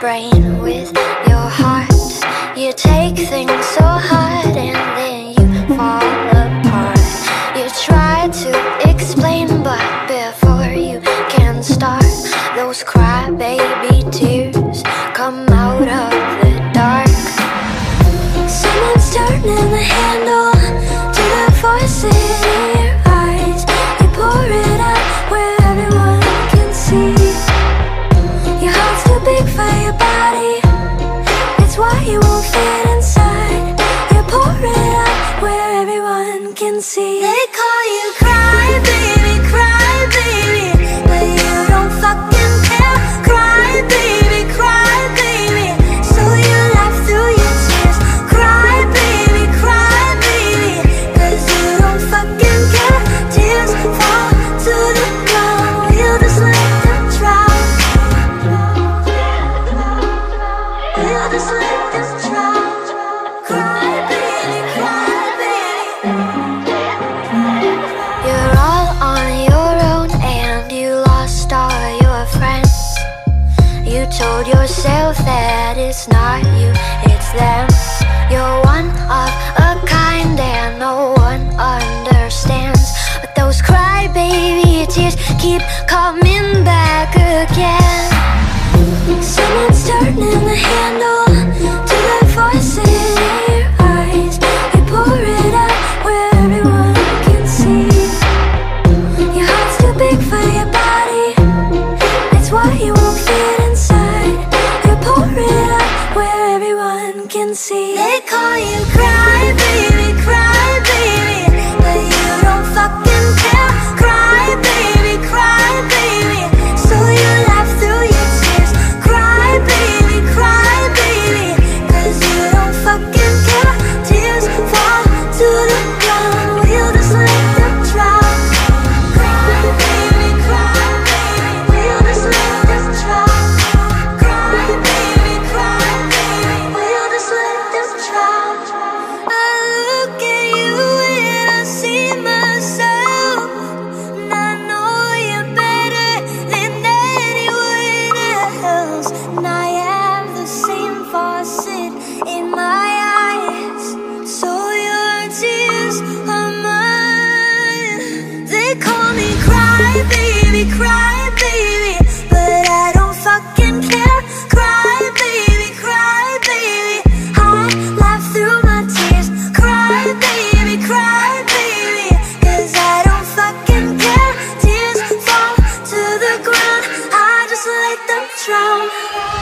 brain with your heart. You take things so hard and then you fall apart. You try to explain, but before you can start, those crybaby tears come out of. can see. They call yourself that it's not you, it's them. You're one of a kind and no one understands. But those crybaby tears keep coming back again. see Let them drown.